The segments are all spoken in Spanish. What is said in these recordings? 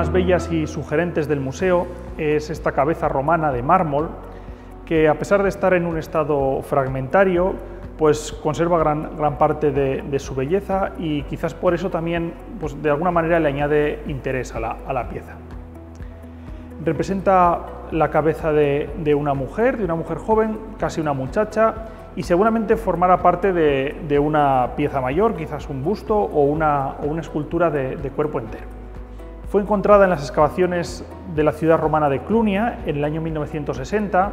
más bellas y sugerentes del museo es esta cabeza romana de mármol, que a pesar de estar en un estado fragmentario, pues conserva gran, gran parte de, su belleza y quizás por eso también pues de alguna manera le añade interés a la, pieza. Representa la cabeza de, una mujer, de una mujer joven, casi una muchacha, y seguramente formará parte de, una pieza mayor, quizás un busto o una, o una escultura de, cuerpo entero. Fue encontrada en las excavaciones de la ciudad romana de Clunia en el año 1960.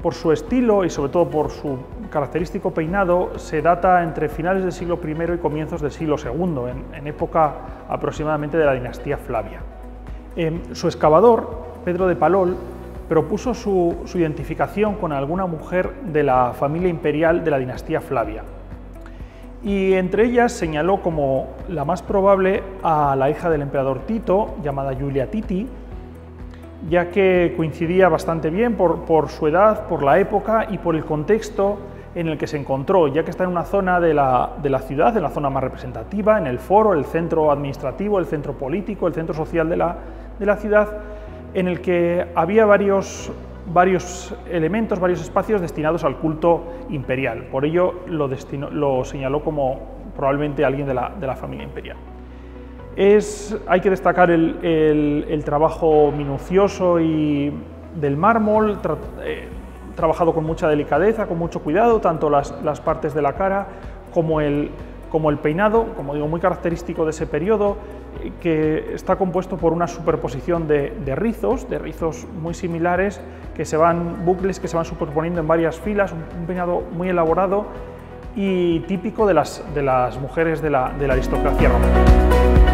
Por su estilo y sobre todo por su característico peinado, se data entre finales del siglo I y comienzos del siglo II, en, época aproximadamente de la dinastía Flavia. Em, su excavador, Pedro de Palol, propuso su, identificación con alguna mujer de la familia imperial de la dinastía Flavia. Y entre ellas señaló como la más probable a la hija del emperador Tito, llamada Julia Titi, ya que coincidía bastante bien por, su edad, por la época y por el contexto en el que se encontró, ya que está en una zona de la, ciudad, en la zona más representativa, en el foro, el centro administrativo, el centro político, el centro social de la, de la ciudad, en el que había varios, varios elementos, varios espacios destinados al culto imperial. Por ello lo, señaló como probablemente alguien de la, familia imperial. Hay que destacar el, trabajo minucioso y del mármol, eh, trabajado con mucha delicadeza, con mucho cuidado, tanto las partes de la cara como el, como el peinado, como digo, muy característico de ese periodo, que está compuesto por una superposición de, rizos, de rizos muy similares, que se van, bucles que se van superponiendo en varias filas, un, peinado muy elaborado y típico de las, de las mujeres de la, de la aristocracia romana.